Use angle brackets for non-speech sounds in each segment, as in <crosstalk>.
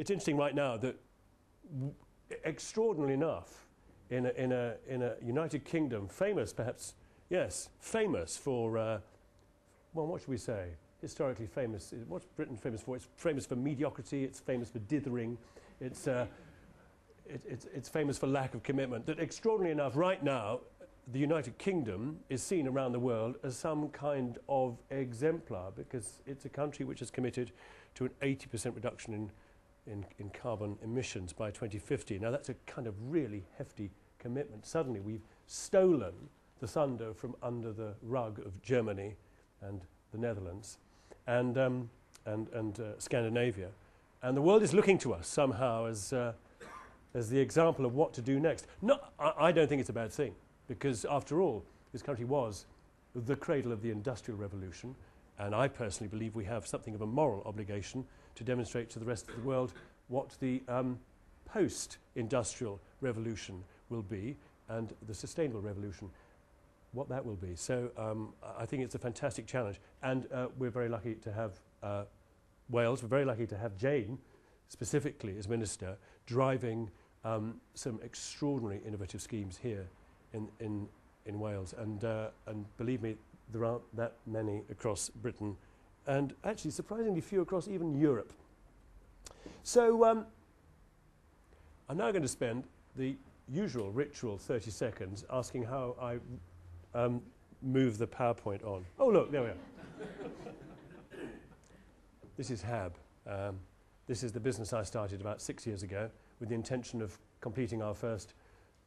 it's interesting right now that extraordinarily enough, in a, in, a, in a United Kingdom, famous perhaps, yes, famous for, uh, well, what should we say? Historically famous. What's Britain famous for? It's famous for mediocrity, it's famous for dithering, it's, uh, it, it's, it's famous for lack of commitment. That extraordinarily enough, right now, the United Kingdom is seen around the world as some kind of exemplar because it's a country which has committed to an 80% reduction in in, in carbon emissions by 2050. Now, that's a kind of really hefty commitment. Suddenly, we've stolen the thunder from under the rug of Germany and the Netherlands and, um, and, and uh, Scandinavia. And the world is looking to us somehow as, uh, as the example of what to do next. No, I, I don't think it's a bad thing, because after all, this country was the cradle of the Industrial Revolution, and I personally believe we have something of a moral obligation to demonstrate to the rest of the world what the um, post-industrial revolution will be and the sustainable revolution, what that will be. So um, I think it's a fantastic challenge. And uh, we're very lucky to have uh, Wales, we're very lucky to have Jane, specifically as Minister, driving um, some extraordinary innovative schemes here in, in, in Wales. And, uh, and believe me, there aren't that many across Britain and actually surprisingly few across even Europe. So um, I'm now going to spend the usual ritual 30 seconds asking how I um, move the PowerPoint on. Oh, look, there we are. <laughs> this is HAB. Um, this is the business I started about six years ago with the intention of completing our first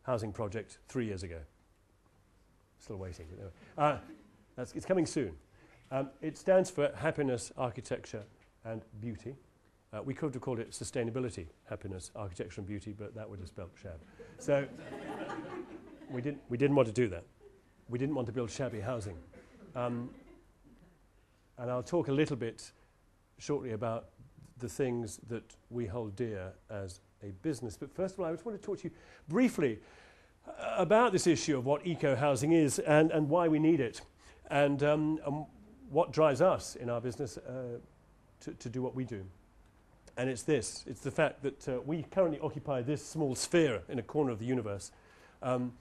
housing project three years ago. Still waiting. Uh, it's coming soon. Um, it stands for Happiness, Architecture and Beauty. Uh, we could have called it Sustainability, Happiness, Architecture and Beauty, but that would have spelled shab. So we, didn't, we didn't want to do that. We didn't want to build shabby housing. Um, and I'll talk a little bit shortly about the things that we hold dear as a business. But first of all, I just want to talk to you briefly uh, about this issue of what eco housing is and, and why we need it. And, um, and what drives us in our business uh, to, to do what we do. And it's this it's the fact that uh, we currently occupy this small sphere in a corner of the universe. Um,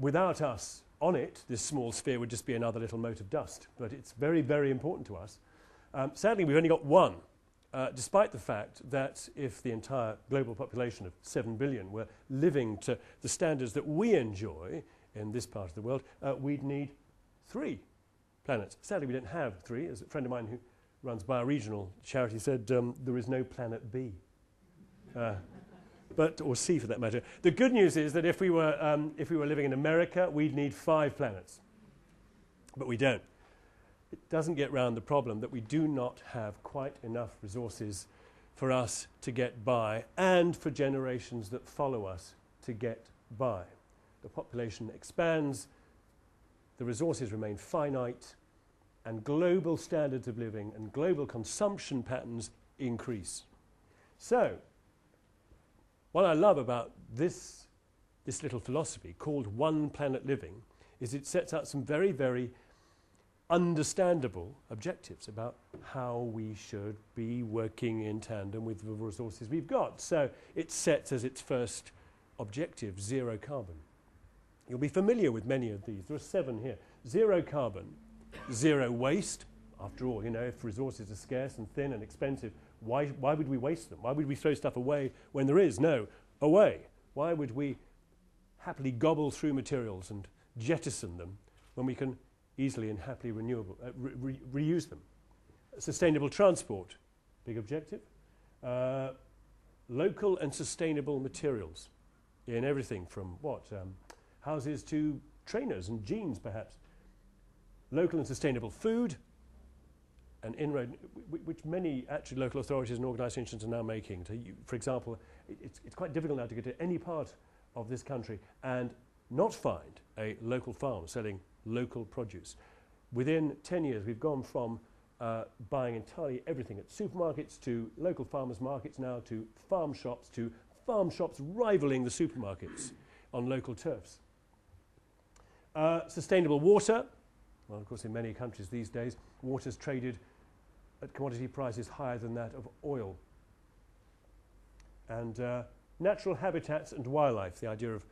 without us on it, this small sphere would just be another little mote of dust. But it's very, very important to us. Um, sadly, we've only got one, uh, despite the fact that if the entire global population of 7 billion were living to the standards that we enjoy in this part of the world, uh, we'd need three planets. Sadly, we don't have three. As a friend of mine who runs bioregional charity said, um, there is no planet B. Uh, but, or C for that matter. The good news is that if we, were, um, if we were living in America, we'd need five planets. But we don't. It doesn't get round the problem that we do not have quite enough resources for us to get by and for generations that follow us to get by. The population expands, the resources remain finite, and global standards of living and global consumption patterns increase. So, what I love about this, this little philosophy called One Planet Living is it sets out some very, very understandable objectives about how we should be working in tandem with the resources we've got. So it sets as its first objective zero carbon. You'll be familiar with many of these. There are seven here. Zero carbon, zero waste. After all, you know, if resources are scarce and thin and expensive, why, why would we waste them? Why would we throw stuff away when there is no away? Why would we happily gobble through materials and jettison them when we can easily and happily renewable, uh, re re reuse them? Sustainable transport, big objective. Uh, local and sustainable materials in everything from what? Um, houses to trainers and jeans, perhaps. Local and sustainable food, an inroad, which many actually local authorities and organisations are now making. For example, it's, it's quite difficult now to get to any part of this country and not find a local farm selling local produce. Within 10 years, we've gone from uh, buying entirely everything at supermarkets to local farmers markets now to farm shops to farm shops rivaling the supermarkets on local turfs. Uh, sustainable water. Well, of course, in many countries these days, water is traded at commodity prices higher than that of oil. And uh, natural habitats and wildlife, the idea of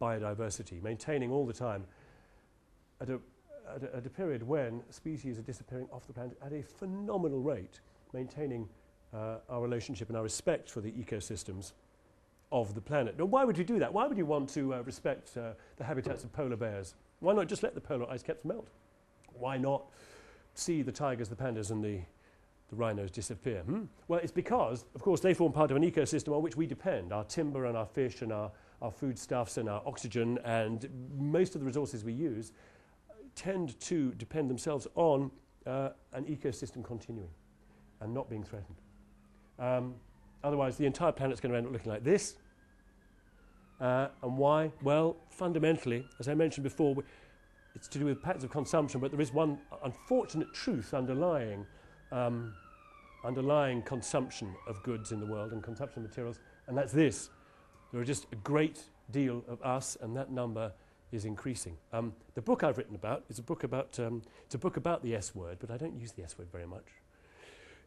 biodiversity, maintaining all the time at a, at a, at a period when species are disappearing off the planet at a phenomenal rate, maintaining uh, our relationship and our respect for the ecosystems of the planet. Now, why would you do that? Why would you want to uh, respect uh, the habitats of polar bears? Why not just let the polar ice caps melt? Why not see the tigers, the pandas, and the, the rhinos disappear? Hmm? Well, it's because, of course, they form part of an ecosystem on which we depend our timber and our fish and our, our foodstuffs and our oxygen, and most of the resources we use tend to depend themselves on uh, an ecosystem continuing and not being threatened. Um, otherwise, the entire planet's going to end up looking like this. Uh, and why? Well, fundamentally, as I mentioned before, it's to do with patterns of consumption, but there is one unfortunate truth underlying, um, underlying consumption of goods in the world and consumption of materials, and that's this. There are just a great deal of us, and that number is increasing. Um, the book I've written about is a book about, um, it's a book about the S word, but I don't use the S word very much.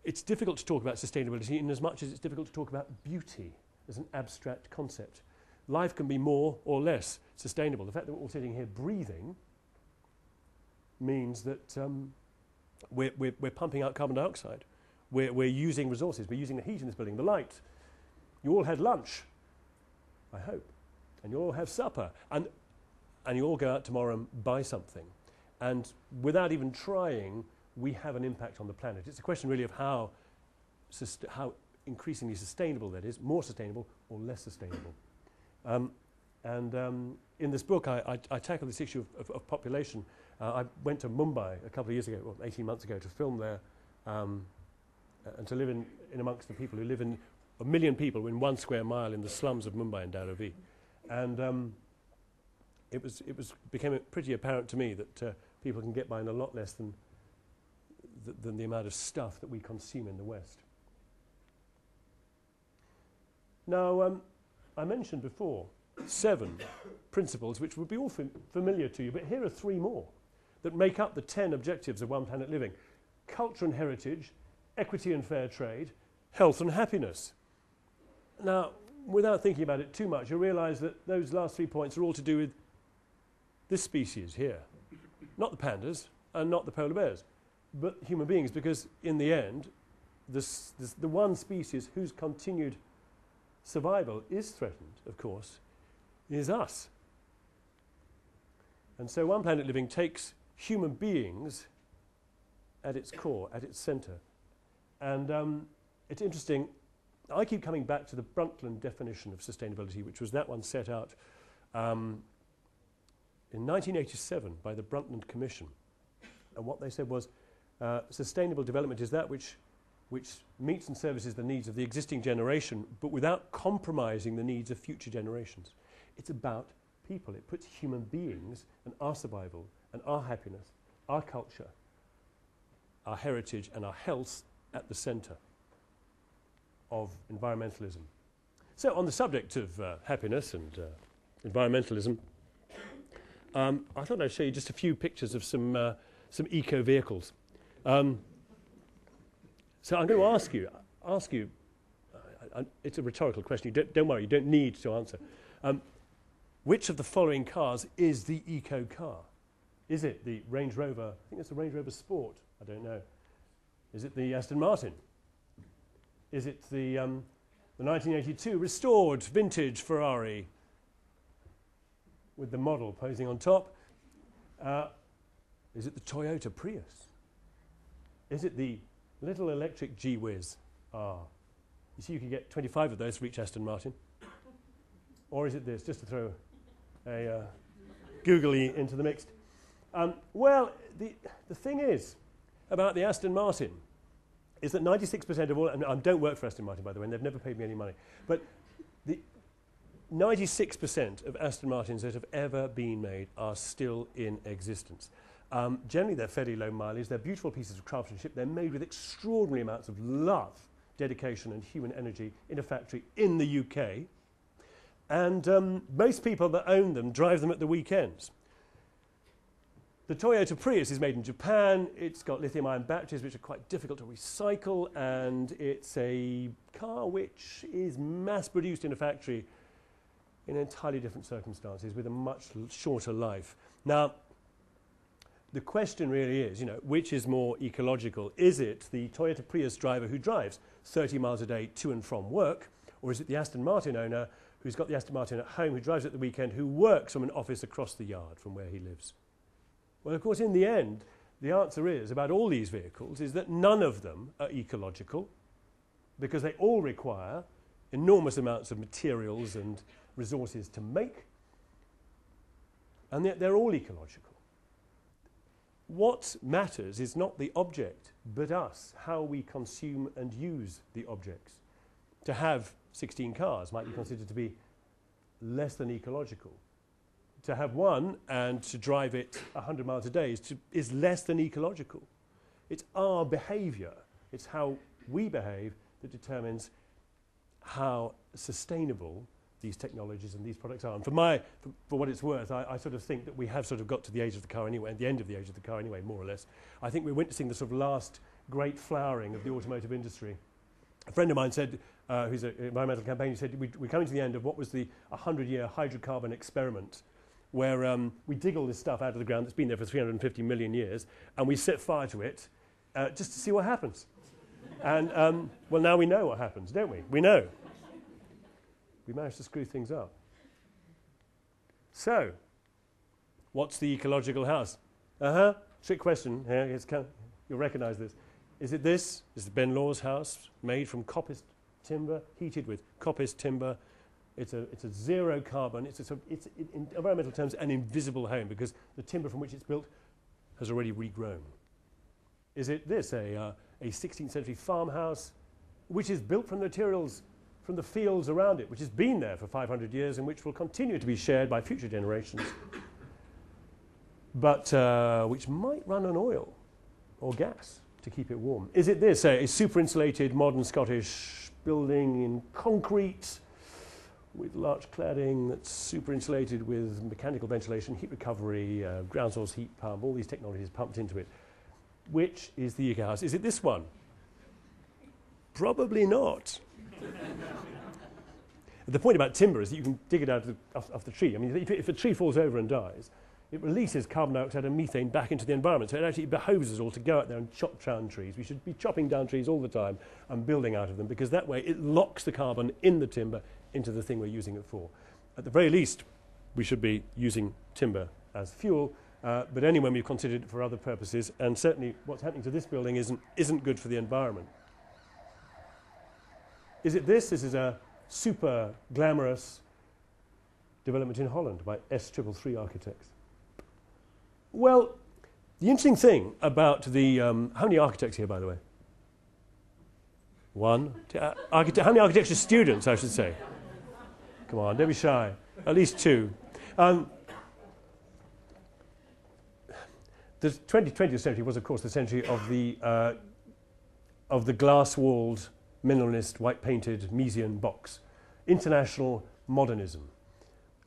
It's difficult to talk about sustainability in as much as it's difficult to talk about beauty as an abstract concept. Life can be more or less sustainable. The fact that we're all sitting here breathing means that um, we're, we're, we're, pumping out carbon dioxide. We're, we're using resources. We're using the heat in this building, the light. You all had lunch, I hope, and you all have supper. And, and you all go out tomorrow and buy something. And without even trying, we have an impact on the planet. It's a question really of how, how increasingly sustainable that is, more sustainable or less sustainable. Um, and um, in this book, I, I, I, tackle this issue of, of, of population. Uh, I went to Mumbai a couple of years ago, well, 18 months ago, to film there um, and to live in, in amongst the people who live in a million people in one square mile in the slums of Mumbai and Dharavi. And um, it, was, it was, became pretty apparent to me that uh, people can get by in a lot less than th than the amount of stuff that we consume in the West. Now, um, I mentioned before seven <coughs> principles which would be all fam familiar to you, but here are three more that make up the 10 objectives of One Planet Living culture and heritage, equity and fair trade, health and happiness. Now, without thinking about it too much, you realize that those last three points are all to do with this species here, not the pandas and not the polar bears but human beings, because in the end, this, this, the one species whose continued survival is threatened, of course, is us. And so One Planet Living takes human beings at its core, at its center. And um, it's interesting, I keep coming back to the Brundtland definition of sustainability, which was that one set out um, in 1987 by the Brundtland Commission. And what they said was uh, sustainable development is that which, which meets and services the needs of the existing generation, but without compromising the needs of future generations. It's about people. It puts human beings and our survival and our happiness, our culture, our heritage, and our health at the center of environmentalism. So, on the subject of uh, happiness and uh, environmentalism, um, I thought I'd show you just a few pictures of some, uh, some eco vehicles. Um, so I'm going to ask you, ask you, uh, uh, it's a rhetorical question. Don't, don't, worry, you don't need to answer. Um, which of the following cars is the eco car? Is it the Range Rover? I think it's the Range Rover Sport. I don't know. Is it the Aston Martin? Is it the, um, the 1982 restored vintage Ferrari with the model posing on top? Uh, is it the Toyota Prius? Is it the little electric G-Wiz? Ah. You see, you can get 25 of those for each Aston Martin. or is it this, just to throw a uh, googly into the mix? Um, well, the, the thing is about the Aston Martin is that 96% of all, and I don't work for Aston Martin, by the way, and they've never paid me any money, but the 96% of Aston Martins that have ever been made are still in existence. Um, generally, they're fairly low mileage. They're beautiful pieces of craftsmanship. They're made with extraordinary amounts of love, dedication, and human energy in a factory in the UK. And um, most people that own them drive them at the weekends. The Toyota Prius is made in Japan. It's got lithium ion batteries, which are quite difficult to recycle, and it's a car which is mass produced in a factory in entirely different circumstances with a much shorter life. Now, the question really is, you know, which is more ecological? Is it the Toyota Prius driver who drives 30 miles a day to and from work, or is it the Aston Martin owner who's got the Aston Martin at home, who drives at the weekend, who works from an office across the yard from where he lives? Well, of course, in the end, the answer is about all these vehicles is that none of them are ecological because they all require enormous amounts of materials and resources to make, and they're, they're all ecological. What matters is not the object, but us, how we consume and use the objects. To have 16 cars might be considered to be less than ecological. To have one and to drive it 100 miles a day is, to, is less than ecological. It's our behavior, it's how we behave that determines how sustainable these technologies and these products are. And for, my, for, for what it's worth, I, I, sort of think that we have sort of got to the age of the car anyway, the end of the age of the car anyway, more or less. I think we're witnessing the sort of last great flowering of the automotive industry. A friend of mine said, uh, who's an environmental campaigner, said we, we're coming to the end of what was the 100-year hydrocarbon experiment, where um, we dig all this stuff out of the ground that's been there for 350 million years, and we set fire to it uh, just to see what happens. and, um, well, now we know what happens, don't we? We know we managed to screw things up. So, what's the ecological house? Uh huh. Trick question. Yeah, you'll recognize this. Is it this? Is it Ben Law's house made from coppice timber, heated with coppice timber? It's a, it's a zero carbon, it's, a, it's in environmental terms an invisible home because the timber from which it's built has already regrown. Is it this, a, uh, a 16th century farmhouse which is built from materials from the fields around it, which has been there for 500 years and which will continue to be shared by future generations, but uh, which might run on oil or gas to keep it warm. Is it this, a, a super insulated modern Scottish building in concrete with large cladding that's super insulated with mechanical ventilation, heat recovery, uh, ground source heat pump, all these technologies pumped into it? Which is the eco house? Is it this one? Probably not <laughs> the point about timber is that you can dig it out of the, off, off the tree. I mean, if, if, a tree falls over and dies, it releases carbon dioxide and methane back into the environment. So it actually behoves us all to go out there and chop down trees. We should be chopping down trees all the time and building out of them because that way it locks the carbon in the timber into the thing we're using it for. At the very least, we should be using timber as fuel, uh, but when we've considered it for other purposes. And certainly what's happening to this building isn't, isn't good for the environment. Is it this? This is a super glamorous development in Holland by S333 Architects. Well, the interesting thing about the. Um, how many architects here, by the way? One. Uh, how many architecture students, I should say? Come on, don't be shy. At least two. Um, the 20, 20th century was, of course, the century of the, uh, of the glass walled minimalist, white painted Miesian box. International modernism,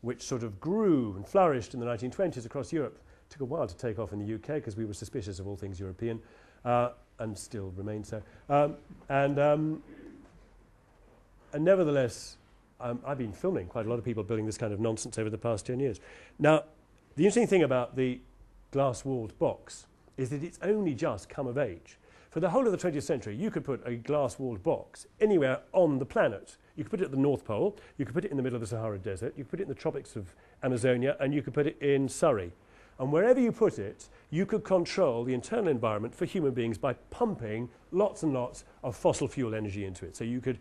which sort of grew and flourished in the 1920s across Europe. Took a while to take off in the UK because we were suspicious of all things European uh, and still remain so. Um, and, um, and nevertheless, um, I've been filming quite a lot of people building this kind of nonsense over the past 10 years. Now, the interesting thing about the glass walled box is that it's only just come of age. For the whole of the 20th century, you could put a glass-walled box anywhere on the planet. You could put it at the North Pole, you could put it in the middle of the Sahara Desert, you could put it in the tropics of Amazonia, and you could put it in Surrey. And wherever you put it, you could control the internal environment for human beings by pumping lots and lots of fossil fuel energy into it. So you could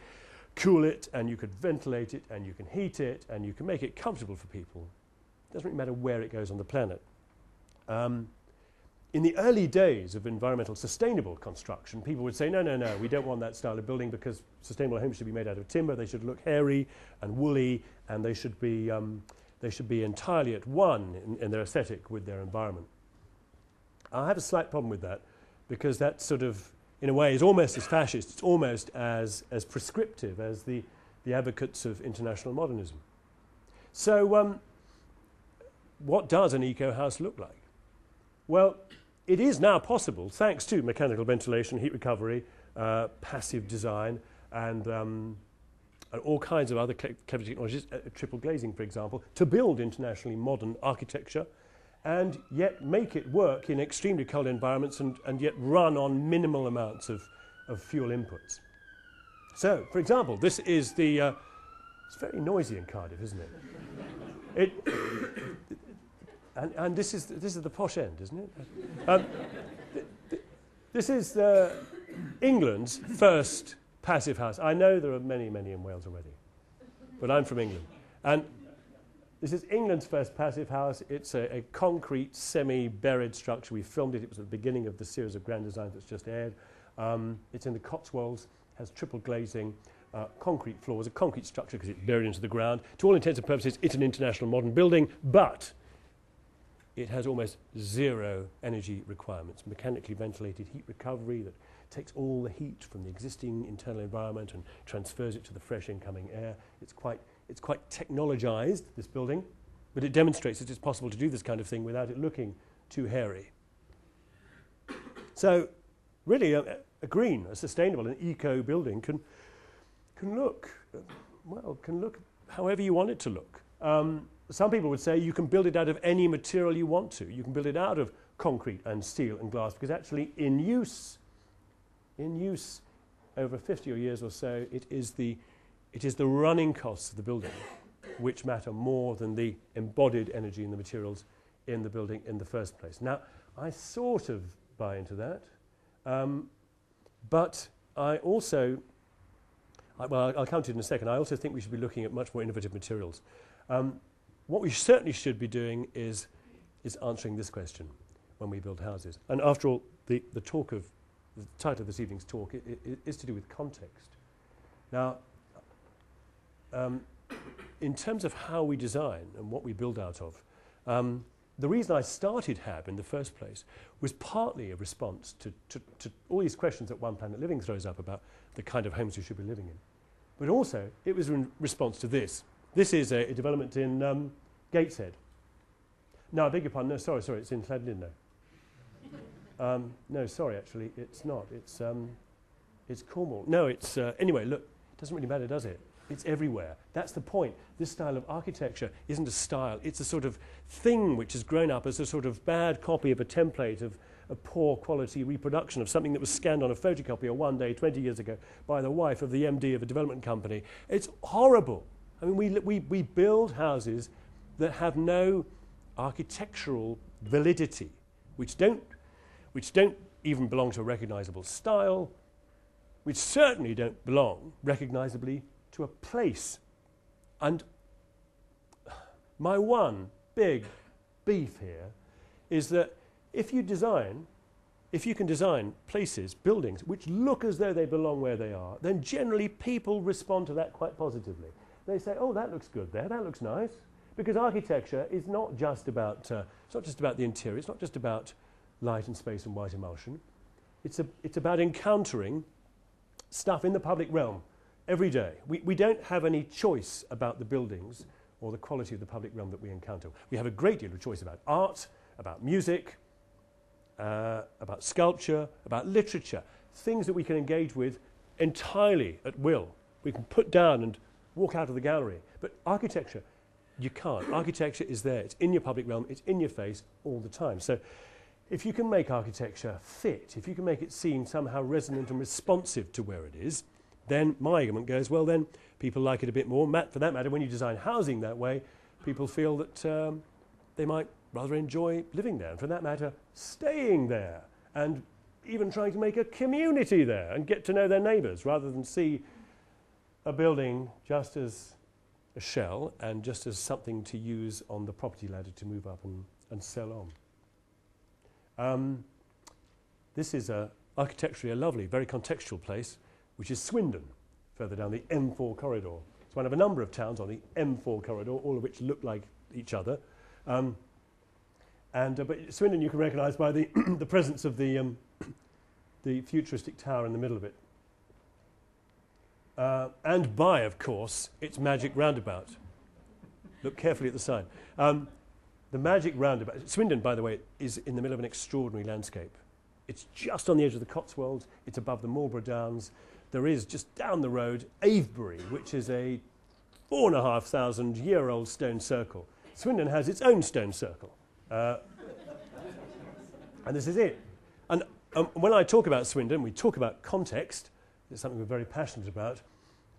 cool it, and you could ventilate it, and you can heat it, and you can make it comfortable for people. It doesn't really matter where it goes on the planet. Um, in the early days of environmental sustainable construction, people would say, no, no, no, we don't want that style of building because sustainable homes should be made out of timber, they should look hairy and woolly, and they should be, um, they should be entirely at one in, in their aesthetic with their environment. I have a slight problem with that because that sort of, in a way, is almost as fascist, it's almost as, as prescriptive as the, the advocates of international modernism. So, um, what does an eco house look like? Well, it is now possible, thanks to mechanical ventilation, heat recovery, uh, passive design, and, um, and, all kinds of other clever technologies, uh, triple glazing, for example, to build internationally modern architecture and yet make it work in extremely cold environments and, and yet run on minimal amounts of, of fuel inputs. So, for example, this is the. Uh, it's very noisy in Cardiff, isn't it? it and, and this, is, this is the posh end, isn't it? Um, th th this is uh, England's first passive house. I know there are many, many in Wales already, but I'm from England. And this is England's first passive house. It's a, a concrete, semi-buried structure. We filmed it. It was at the beginning of the series of grand designs that's just aired. Um, it's in the Cotswolds, has triple glazing. Uh, concrete floors, a concrete structure because it's buried into the ground. To all intents and purposes, it's an international modern building, but it has almost zero energy requirements. Mechanically ventilated heat recovery that takes all the heat from the existing internal environment and transfers it to the fresh incoming air. It's quite it's quite technologized, this building, but it demonstrates that it's possible to do this kind of thing without it looking too hairy. So, really, a, a green, a sustainable, an eco building can, can look, well, can look however you want it to look. Um, some people would say you can build it out of any material you want to. You can build it out of concrete and steel and glass because actually in use, in use over 50 years or so, it is the it is the running costs of the building which matter more than the embodied energy in the materials in the building in the first place. Now, I sort of buy into that, um, but I also, I, well, I'll come to it in a second, I also think we should be looking at much more innovative materials. Um, what we certainly should be doing is, is answering this question when we build houses. And after all, the, the talk of, the title of this evening's talk is to do with context. Now, um, in terms of how we design and what we build out of, um, the reason I started HAB in the first place was partly a response to, to, to, all these questions that One Planet Living throws up about the kind of homes we should be living in. But also, it was in response to this. This is a, a development in um, Gateshead. No, I beg your pardon. No, sorry, sorry. It's in Llandudno. Um, no, sorry, actually, it's not. It's, um, it's Cornwall. No, it's... Uh, anyway, look, it doesn't really matter, does it? It's everywhere. That's the point. This style of architecture isn't a style, it's a sort of thing which has grown up as a sort of bad copy of a template of a poor quality reproduction of something that was scanned on a photocopier one day 20 years ago by the wife of the MD of a development company. It's horrible. I mean, we, we, we build houses that have no architectural validity, which don't, which don't even belong to a recognizable style, which certainly don't belong recognizably to a place. And my one big beef here is that if you design, if you can design places, buildings, which look as though they belong where they are, then generally people respond to that quite positively. They say, oh, that looks good there, that looks nice. Because architecture is not just about, uh, it's not just about the interior, it's not just about light and space and white emulsion. It's, a, it's about encountering stuff in the public realm every day. We, we don't have any choice about the buildings or the quality of the public realm that we encounter. We have a great deal of choice about art, about music, uh, about sculpture, about literature, things that we can engage with entirely at will. We can put down and walk out of the gallery. But architecture, you can't. Architecture is there. It's in your public realm. It's in your face all the time. So if you can make architecture fit, if you can make it seem somehow resonant and responsive to where it is, then my argument goes, well, then people like it a bit more. Matt, for that matter, when you design housing that way, people feel that um, they might rather enjoy living there, and for that matter, staying there, and even trying to make a community there and get to know their neighbours rather than see a building just as a shell and just as something to use on the property ladder to move up and, and sell on. Um, this is a, architecturally a lovely, very contextual place which is Swindon, further down the M4 corridor. It's one of a number of towns on the M4 corridor, all of which look like each other. Um, and, uh, but Swindon you can recognise by the, <clears throat> the presence of the, um, <coughs> the futuristic tower in the middle of it. Uh, and by, of course, its magic roundabout. Look carefully at the sign. Um, the magic roundabout. Swindon, by the way, is in the middle of an extraordinary landscape. It's just on the edge of the Cotswolds, it's above the Marlborough Downs. There is just down the road Avebury, which is a four and a half thousand year old stone circle. Swindon has its own stone circle. Uh, and this is it. And um, when I talk about Swindon, we talk about context. It's something we're very passionate about.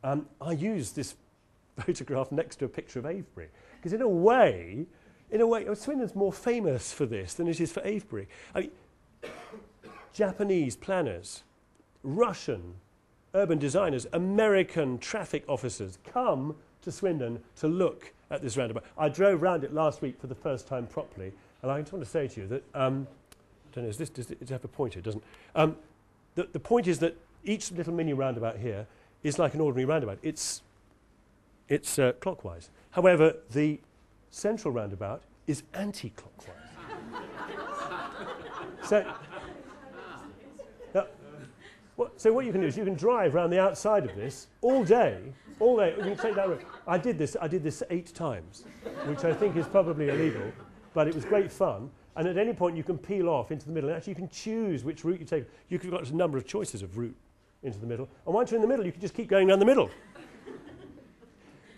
Um, I use this <laughs> photograph next to a picture of Avebury. Because in a way, in a way, Swindon's more famous for this than it is for Avebury. I mean, <coughs> Japanese planners, Russian urban designers, American traffic officers come to Swindon to look at this roundabout. I drove round it last week for the first time properly, and I just want to say to you that, um, I don't know, is this, does it have a pointer? It doesn't. Um, the, the point is that each little mini roundabout here is like an ordinary roundabout. It's, it's uh, clockwise. However, the central roundabout is anti-clockwise. <laughs> so, what, so what you can do is you can drive around the outside of this all day, all day. You can take that road. I did this. I did this eight times, which I think is probably illegal, but it was great fun. And at any point, you can peel off into the middle. And actually, you can choose which route you take. You've got a number of choices of route into the middle. And once you're in the middle, you can just keep going down the middle.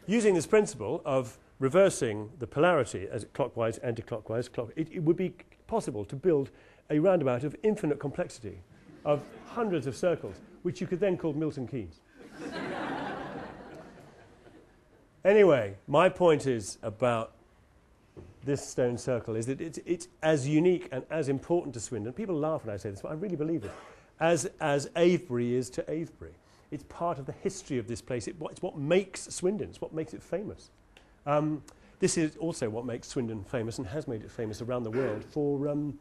Using this principle of reversing the polarity as clockwise, anti-clockwise, clock, it, it would be possible to build a roundabout of infinite complexity, of hundreds of circles, which you could then call Milton Keynes. <laughs> anyway, my point is about this stone circle is that it's, it's as unique and as important to Swindon. People laugh when I say this, but I really believe it. As, as Avebury is to Avebury. It's part of the history of this place. It, it's what makes Swindon. It's what makes it famous. Um, this is also what makes Swindon famous and has made it famous around the world for, um,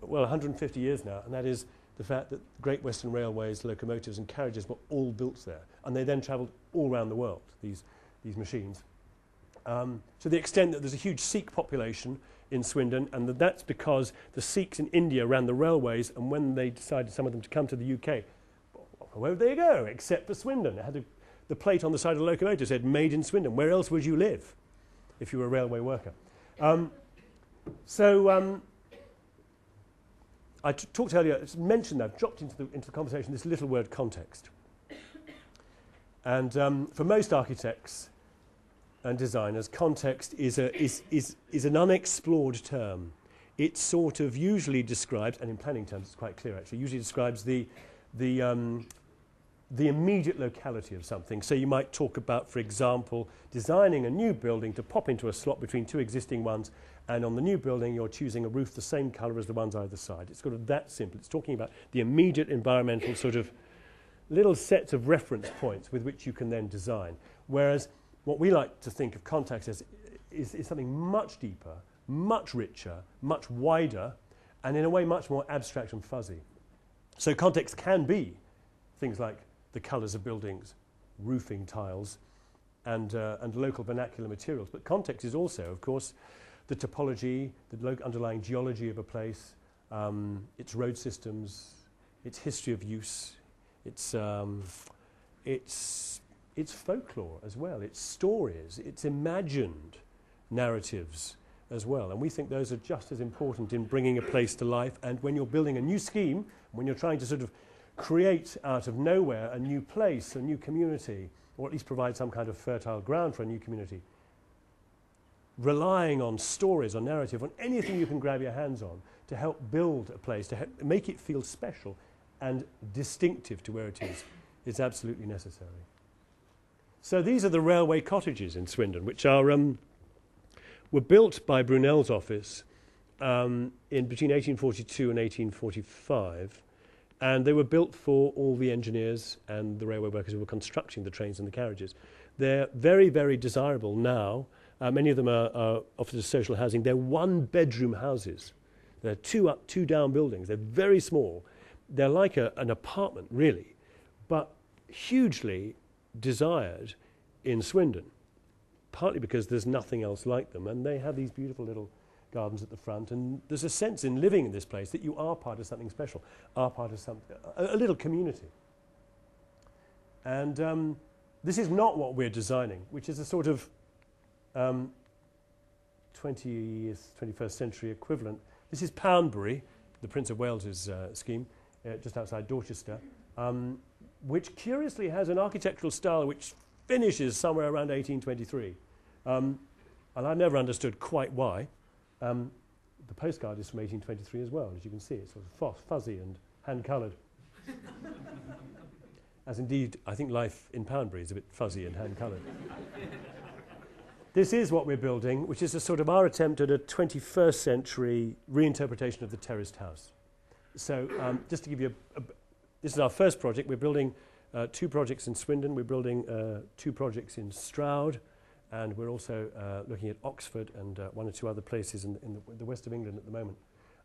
well, 150 years now, and that is the fact that Great Western Railways, locomotives and carriages were all built there, and they then travelled all around the world, these, these machines. Um, to the extent that there's a huge Sikh population in Swindon, and that's because the Sikhs in India ran the railways, and when they decided, some of them, to come to the UK, where would they go except for Swindon? It had a the plate on the side of the locomotive said made in Swindon. Where else would you live if you were a railway worker? Um, so um, I talked earlier, mentioned that, dropped into the, into the conversation this little word context. And um, for most architects and designers, context is, a, is, is, is an unexplored term. It sort of usually describes, and in planning terms it's quite clear actually, usually describes the, the, um, the immediate locality of something. So you might talk about, for example, designing a new building to pop into a slot between two existing ones, and on the new building you're choosing a roof the same colour as the ones either side. It's sort of that simple. It's talking about the immediate environmental sort of little sets of reference points with which you can then design. Whereas what we like to think of context as is, is something much deeper, much richer, much wider, and in a way much more abstract and fuzzy. So context can be things like the colours of buildings, roofing tiles, and, uh, and local vernacular materials. But context is also, of course, the topology, the underlying geology of a place, um, its road systems, its history of use, its, um, its its folklore as well, its stories, its imagined narratives as well. And we think those are just as important in bringing a place to life. And when you're building a new scheme, when you're trying to sort of create out of nowhere a new place, a new community, or at least provide some kind of fertile ground for a new community. Relying on stories, on narrative, on anything you can grab your hands on to help build a place, to make it feel special and distinctive to where it is, is absolutely necessary. So these are the railway cottages in Swindon, which are, um, were built by Brunel's office um, in between 1842 and 1845 and they were built for all the engineers and the railway workers who were constructing the trains and the carriages. They're very, very desirable now. Uh, many of them are, are offered as social housing. They're one bedroom houses. They're two up, two down buildings. They're very small. They're like a, an apartment, really, but hugely desired in Swindon, partly because there's nothing else like them. And they have these beautiful little gardens at the front. And there's a sense in living in this place that you are part of something special, are part of something, a, a little community. And um, this is not what we're designing, which is a sort of um, 20th, 21st century equivalent. This is Poundbury, the Prince of Wales's uh, scheme, uh, just outside Dorchester, um, which curiously has an architectural style which finishes somewhere around 1823. Um, and I've never understood quite why. Um, the postcard is from 1823 as well, as you can see. It's sort of fuzzy and hand-coloured. <laughs> as indeed, I think life in Poundbury is a bit fuzzy and hand-coloured. this is what we're building, which is a sort of our attempt at a 21st century reinterpretation of the terraced house. So um, just to give you a, a, this is our first project. We're building uh, two projects in Swindon. We're building uh, two projects in Stroud. And we're also uh, looking at Oxford and uh, one or two other places in, in the, the west of England at the moment.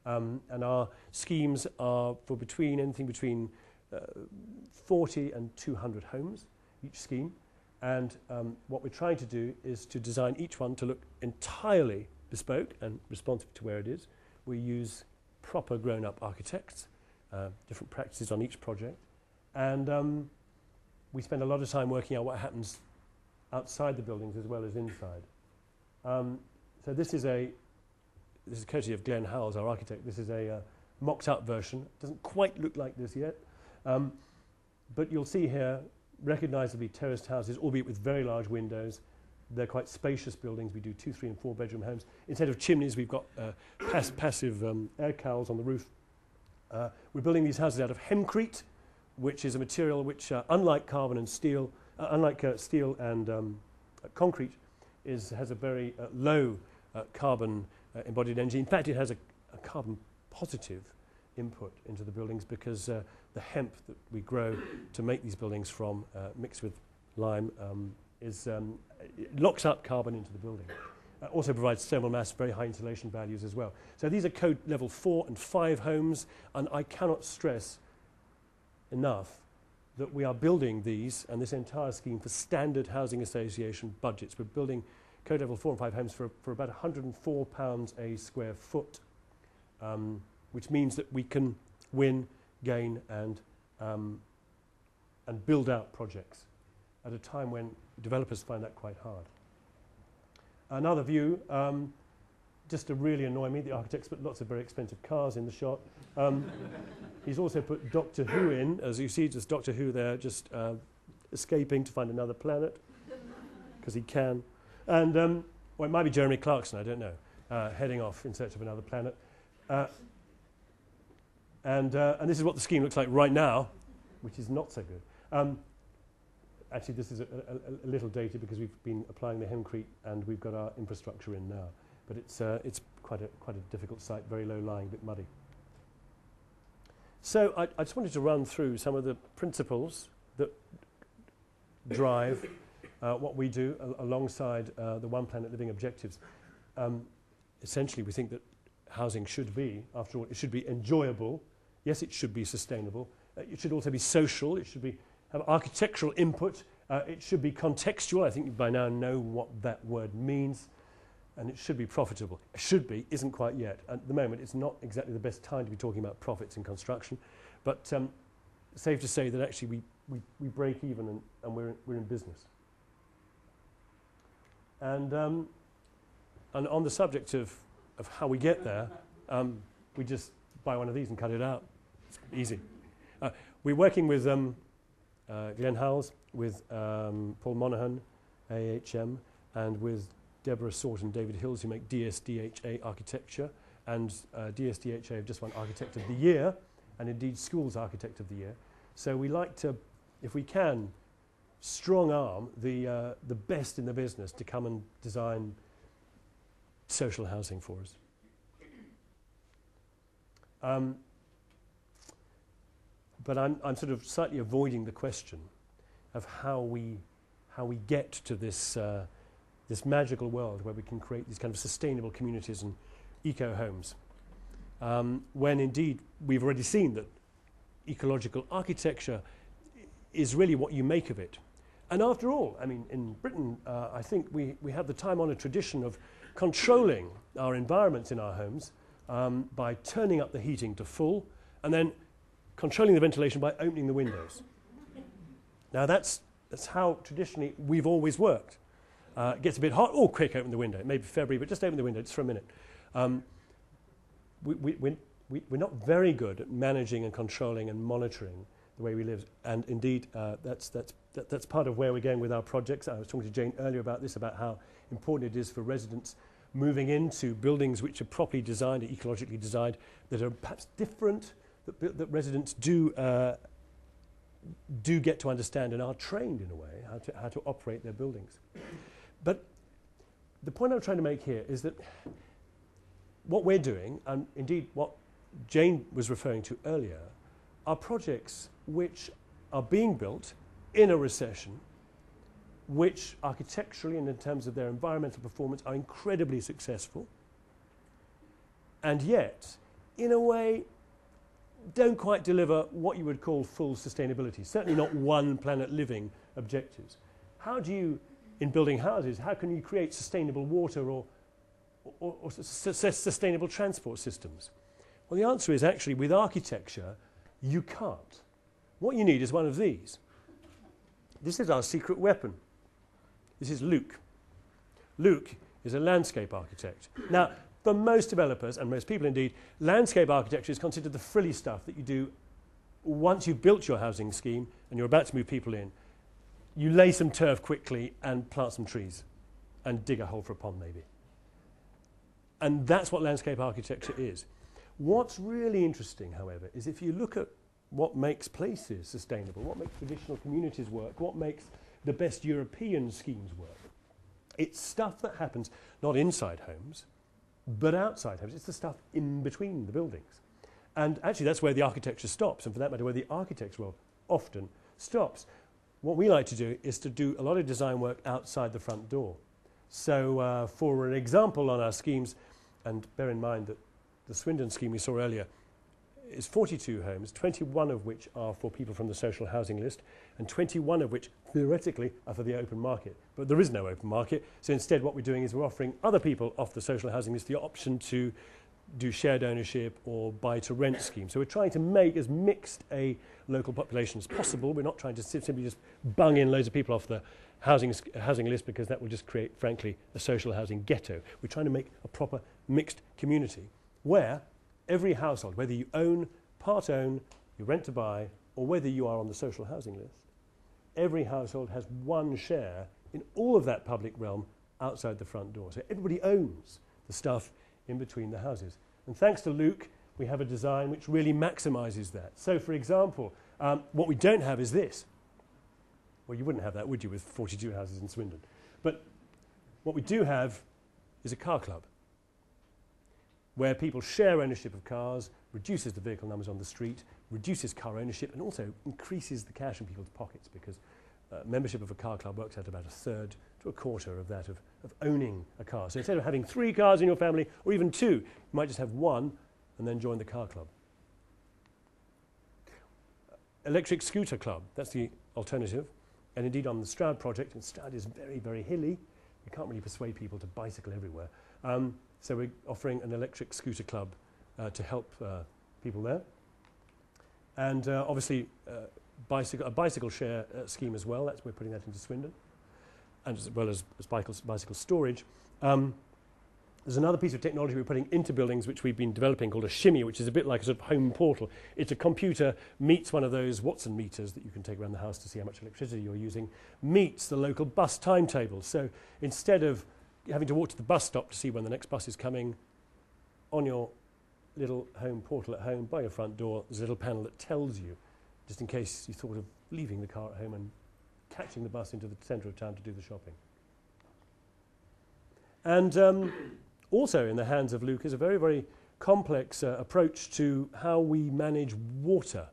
Um, and our schemes are for between anything between uh, 40 and 200 homes, each scheme. And um, what we're trying to do is to design each one to look entirely bespoke and responsive to where it is. We use proper grown-up architects, uh, different practices on each project. And um, we spend a lot of time working out what happens outside the buildings as well as inside. Um, so this is a, this is courtesy of Glenn Howells, our architect. This is a uh, mocked up version. Doesn't quite look like this yet. Um, but you'll see here recognizably terraced houses, albeit with very large windows. They're quite spacious buildings. We do two, three, and four bedroom homes. Instead of chimneys, we've got uh, pass passive um, air cowls on the roof. Uh, we're building these houses out of hemcrete, which is a material which, uh, unlike carbon and steel, uh, unlike uh, steel and um, concrete, is, has a very uh, low uh, carbon uh, embodied energy. In fact, it has a, a, carbon positive input into the buildings because uh, the hemp that we grow to make these buildings from, uh, mixed with lime, um, is, um, locks up carbon into the building. Uh, also provides thermal mass, very high insulation values as well. So these are code level four and five homes, and I cannot stress enough that we are building these and this entire scheme for standard housing association budgets. We're building code level four and five homes for, for about 104 pounds a square foot, um, which means that we can win, gain, and, um, and build out projects at a time when developers find that quite hard. Another view, um, just to really annoy me, the architects put lots of very expensive cars in the shot. Um, <laughs> he's also put Doctor Who in, as you see, just Doctor Who there, just uh, escaping to find another planet, <laughs> because he can. And, um, well, it might be Jeremy Clarkson, I don't know, uh, heading off in search of another planet. Uh, and, uh, and this is what the scheme looks like right now, which is not so good. Um, actually, this is a, a, a little dated because we've been applying the hemcrete and we've got our infrastructure in now. But it's, uh, it's quite, a, quite a difficult site, very low lying, a bit muddy. So I, I just wanted to run through some of the principles that drive uh, what we do al alongside uh, the One Planet Living objectives. Um, essentially, we think that housing should be, after all, it should be enjoyable. Yes, it should be sustainable. Uh, it should also be social. It should be, have architectural input. Uh, it should be contextual. I think you by now know what that word means and it should be profitable. It should be, isn't quite yet. At the moment, it's not exactly the best time to be talking about profits in construction, but um, safe to say that actually we, we, we break even and, and we're, we're in business. And, um, and on the subject of, of how we get there, um, we just buy one of these and cut it out. It's easy. Uh, we're working with um, uh, Glenn Howells, with um, Paul Monaghan, AHM, and with Deborah Saunt and David Hills, who make DSDHA architecture, and uh, DSDHA have just won Architect of the Year, and indeed Schools Architect of the Year. So we like to, if we can, strong arm the, uh, the best in the business to come and design social housing for us. Um, but I'm, I'm sort of slightly avoiding the question of how we, how we get to this uh, this magical world where we can create these kind of sustainable communities and eco homes. Um, when indeed we've already seen that ecological architecture is really what you make of it. And after all, I mean, in Britain, uh, I think we, we have the time honored tradition of controlling our environments in our homes um, by turning up the heating to full and then controlling the ventilation by opening the windows. now, that's, that's how traditionally we've always worked. Uh, it gets a bit hot. Oh, quick, open the window. Maybe February, but just open the window just for a minute. Um, we, we, we, we, we're not very good at managing and controlling and monitoring the way we live. And indeed, uh, that's, that's, that, that's part of where we're going with our projects. I was talking to Jane earlier about this, about how important it is for residents moving into buildings which are properly designed, ecologically designed, that are perhaps different, that, that residents do, uh, do get to understand and are trained in a way how to, how to operate their buildings. But the point I'm trying to make here is that what we're doing, and indeed what Jane was referring to earlier, are projects which are being built in a recession, which architecturally and in terms of their environmental performance are incredibly successful, and yet, in a way, don't quite deliver what you would call full sustainability, certainly not one planet living objectives. How do you, in building houses, how can you create sustainable water or, or, or sustainable transport systems? Well, the answer is actually with architecture, you can't. What you need is one of these. This is our secret weapon. This is Luke. Luke is a landscape architect. Now, for most developers, and most people indeed, landscape architecture is considered the frilly stuff that you do once you've built your housing scheme and you're about to move people in. You lay some turf quickly and plant some trees and dig a hole for a pond, maybe. And that's what landscape architecture is. What's really interesting, however, is if you look at what makes places sustainable, what makes traditional communities work, what makes the best European schemes work. It's stuff that happens not inside homes, but outside homes. It's the stuff in between the buildings. And actually, that's where the architecture stops, and for that matter, where the architect's world often stops. What we like to do is to do a lot of design work outside the front door. So, uh, for an example on our schemes, and bear in mind that the Swindon scheme we saw earlier is 42 homes, 21 of which are for people from the social housing list, and 21 of which theoretically are for the open market. But there is no open market, so instead what we're doing is we're offering other people off the social housing list the option to do shared ownership or buy to rent scheme. So we're trying to make as mixed a local population as possible. We're not trying to simply just bung in loads of people off the housing, housing list because that will just create, frankly, a social housing ghetto. We're trying to make a proper mixed community where every household, whether you own, part own, you rent to buy, or whether you are on the social housing list, every household has one share in all of that public realm outside the front door. So everybody owns the stuff in between the houses. And thanks to Luke, we have a design which really maximizes that. So, for example, um, what we don't have is this. Well, you wouldn't have that, would you, with 42 houses in Swindon? But what we do have is a car club where people share ownership of cars, reduces the vehicle numbers on the street, reduces car ownership, and also increases the cash in people's pockets because uh, membership of a car club works out about a third to a quarter of that of, of owning a car. So instead of having three cars in your family, or even two, you might just have one and then join the car club. Electric scooter club, that's the alternative. And indeed on the Stroud project, and Stroud is very, very hilly, you can't really persuade people to bicycle everywhere. Um, so we're offering an electric scooter club uh, to help uh, people there. And uh, obviously, uh, bicycle, a bicycle share uh, scheme as well. That's, we're putting that into Swindon, and as well as, as bicycle, bicycle storage. Um, there's another piece of technology we're putting into buildings which we've been developing called a shimmy, which is a bit like a sort of home portal. It's a computer meets one of those Wattson meters that you can take around the house to see how much electricity you're using, meets the local bus timetable. So instead of having to walk to the bus stop to see when the next bus is coming, on your little home portal at home by your front door, there's a little panel that tells you, just in case you thought of leaving the car at home and catching the bus into the centre of town to do the shopping. And um, also in the hands of Luke is a very, very complex uh, approach to how we manage water,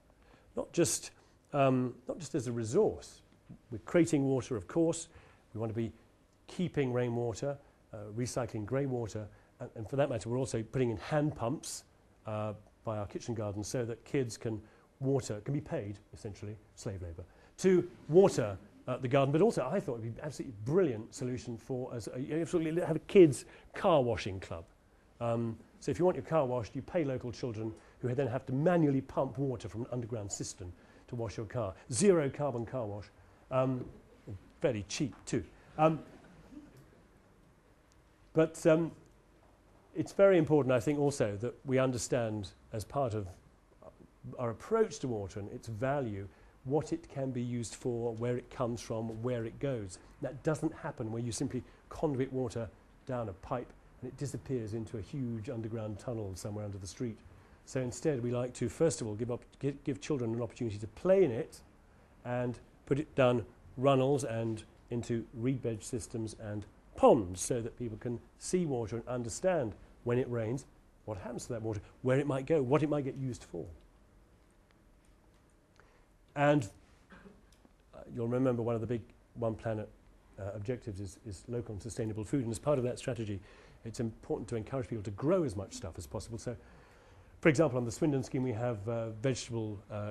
not just, um, not just as a resource. We're creating water, of course. We want to be keeping rainwater, uh, recycling grey water, and, and for that matter, we're also putting in hand pumps uh, by our kitchen gardens so that kids can water, can be paid, essentially, slave labour, to water uh, the garden. But also, I thought it would be an absolutely brilliant solution for us. Uh, you have a kids' car washing club. Um, so if you want your car washed, you pay local children who then have to manually pump water from an underground cistern to wash your car. Zero carbon car wash. Um, fairly cheap, too. Um, But um, it's very important, I think, also that we understand as part of our approach to water and its value, what it can be used for, where it comes from, where it goes. That doesn't happen where you simply conduit water down a pipe and it disappears into a huge underground tunnel somewhere under the street. So instead, we like to, first of all, give, give children an opportunity to play in it and put it down runnels and into reed bed systems and ponds so that people can see water and understand when it rains what happens to that water, where it might go, what it might get used for. And uh, you'll remember one of the big One Planet uh, objectives is, is local and sustainable food. And as part of that strategy, it's important to encourage people to grow as much stuff as possible. So, for example, on the Swindon scheme, we have uh, vegetable uh,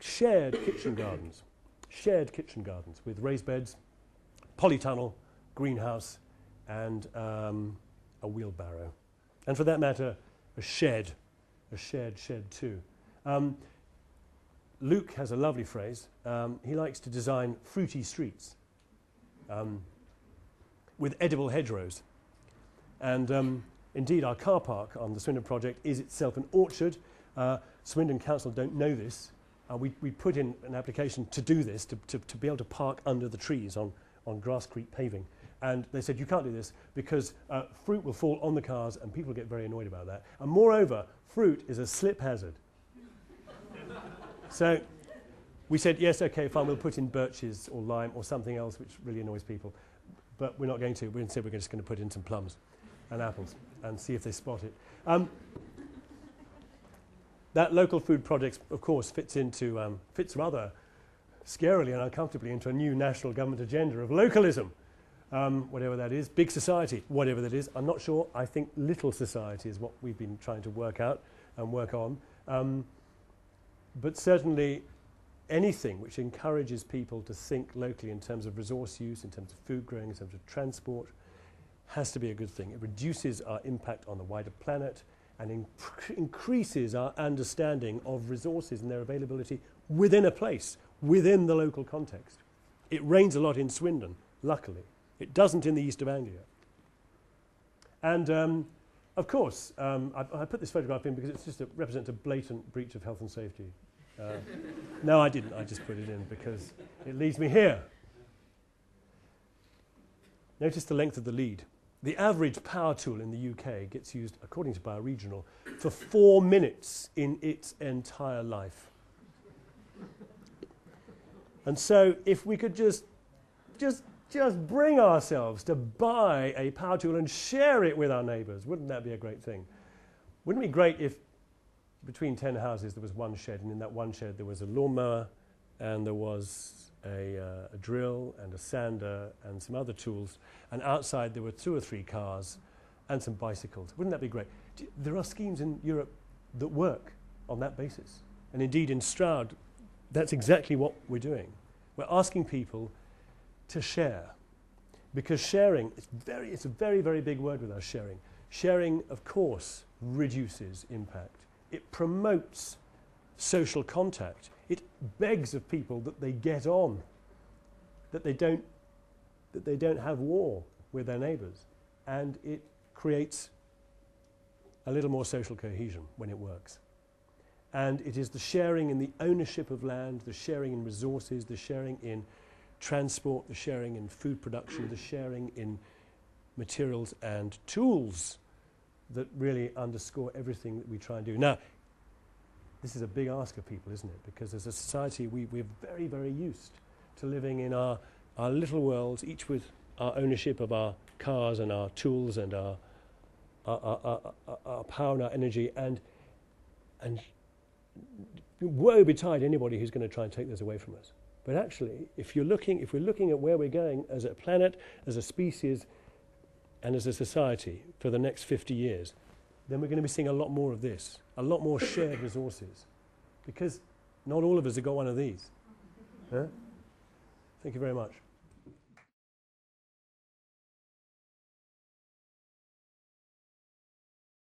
shared kitchen gardens, shared kitchen gardens with raised beds, polytunnel, greenhouse, and um, a wheelbarrow. And for that matter, a shed, a shared shed too. Um, Luke has a lovely phrase. Um, he likes to design fruity streets um, with edible hedgerows. And um, indeed, our car park on the Swindon project is itself an orchard. Uh, Swindon Council don't know this. Uh, we, we put in an application to do this, to, to, to be able to park under the trees on, on Grasscrete paving. And they said, you can't do this because uh, fruit will fall on the cars and people get very annoyed about that. And moreover, fruit is a slip hazard. so we said, yes, okay, fine, we'll put in birches or lime or something else which really annoys people. But we're not going to. We instead, we're just going to put in some plums and apples and see if they spot it. Um, that local food project, of course, fits into um, fits rather scarily and uncomfortably into a new national government agenda of localism, um, whatever that is, big society, whatever that is. I'm not sure. I think little society is what we've been trying to work out and work on. Um, but certainly, anything which encourages people to think locally in terms of resource use, in terms of food growing, in terms of transport, has to be a good thing. It reduces our impact on the wider planet and increases our understanding of resources and their availability within a place, within the local context. It rains a lot in Swindon, luckily. It doesn't in the east of Anglia. And um, of course, um, I, I, put this photograph in because it's just a, represents a blatant breach of health and safety. Uh, <laughs> no, I didn't. I just put it in because it leads me here. Notice the length of the lead. The average power tool in the UK gets used, according to Bioregional, for four minutes in its entire life. And so, if we could just, just, just bring ourselves to buy a power tool and share it with our neighbours, wouldn't that be a great thing? Wouldn't it be great if between 10 houses there was one shed, and in that one shed there was a lawnmower and there was a, uh, a drill and a sander and some other tools. And outside there were two or three cars and some bicycles. Wouldn't that be great? There are schemes in Europe that work on that basis. And indeed, in Stroud, that's exactly what we're doing. We're asking people to share. Because sharing, it's, very, it's a very, very big word with us, sharing. Sharing, of course, reduces impact. It promotes social contact. It begs of people that they get on, that they don't, that they don't have war with their neighbours. And it creates a little more social cohesion when it works. And it is the sharing in the ownership of land, the sharing in resources, the sharing in transport, the sharing in food production, the sharing in materials and tools that really underscore everything that we try and do. Now, this is a big ask of people, isn't it? Because as a society, we, we're very, very used to living in our, our little worlds, each with our ownership of our cars and our tools and our, our, our, our, our power and our energy. And, and woe betide anybody who's going to try and take this away from us. But actually, if, you're looking, if we're looking at where we're going as a planet, as a species, and as a society for the next 50 years, then we're going to be seeing a lot more of this, a lot more shared resources. Because not all of us have got one of these. Huh? Thank you very much.